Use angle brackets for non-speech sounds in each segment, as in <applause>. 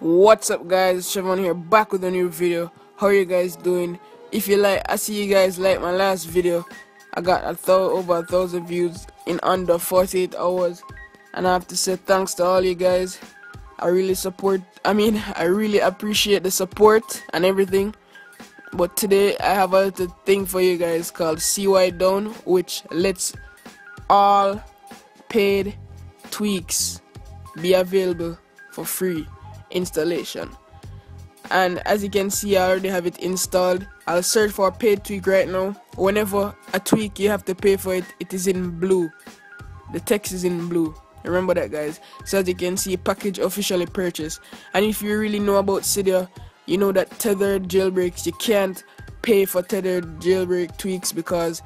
What's up guys, Shevon here back with a new video. How are you guys doing? If you like, I see you guys like my last video. I got a thou over a thousand views in under 48 hours. And I have to say thanks to all you guys. I really support, I mean, <laughs> I really appreciate the support and everything. But today I have a little thing for you guys called Cydown, which lets all paid tweaks be available for free installation. And as you can see I already have it installed. I'll search for a paid tweak right now. Whenever a tweak you have to pay for it. It is in blue. The text is in blue. Remember that guys. So as you can see package officially purchased. And if you really know about Cydia you know that tethered jailbreaks you can't pay for tethered jailbreak tweaks because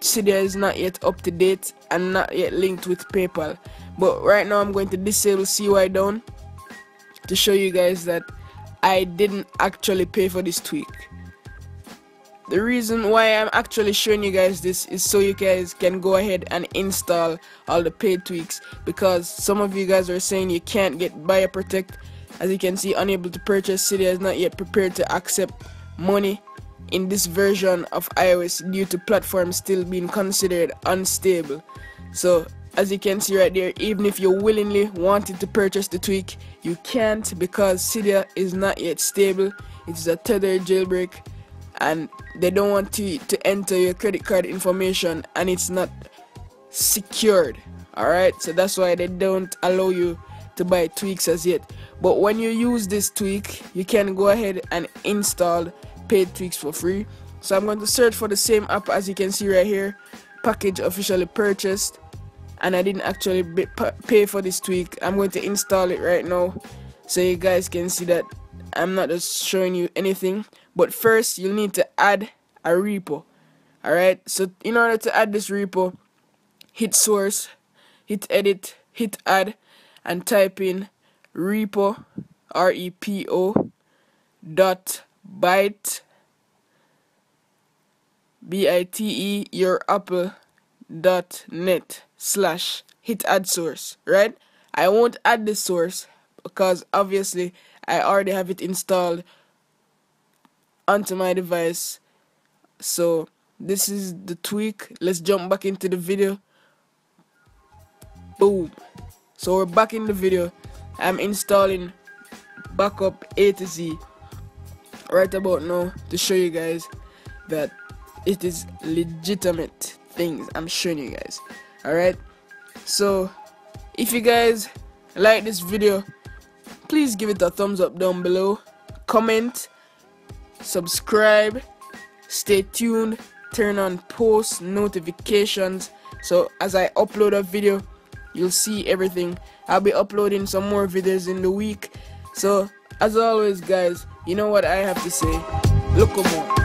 Cydia is not yet up to date and not yet linked with PayPal. But right now I'm going to disable Cydown to show you guys that I didn't actually pay for this tweak. The reason why I'm actually showing you guys this is so you guys can go ahead and install all the paid tweaks because some of you guys are saying you can't get BioProtect as you can see unable to purchase Cydia is not yet prepared to accept money in this version of iOS due to platform still being considered unstable so as you can see right there even if you willingly wanted to purchase the tweak you can't because Cydia is not yet stable. It is a tethered jailbreak and they don't want to to enter your credit card information and it's not secured. Alright so that's why they don't allow you to buy tweaks as yet. But when you use this tweak you can go ahead and install paid tweaks for free. So I'm going to search for the same app as you can see right here. Package officially purchased and I didn't actually pay for this tweak. I'm going to install it right now so you guys can see that I'm not just showing you anything. But first you'll need to add a repo alright? So in order to add this repo hit source hit edit hit add and type in repo r-e-p-o dot bite b-i-t-e your apple dot net slash hit add source right? I won't add the source because obviously I already have it installed onto my device. So this is the tweak. Let's jump back into the video. Boom. So we're back in the video. I'm installing backup A to Z right about now to show you guys that it is legitimate things I'm showing you guys alright? So if you guys like this video please give it a thumbs up down below. Comment. Subscribe. Stay tuned. Turn on post notifications. So as I upload a video you'll see everything. I'll be uploading some more videos in the week. So as always guys you know what I have to say? Look more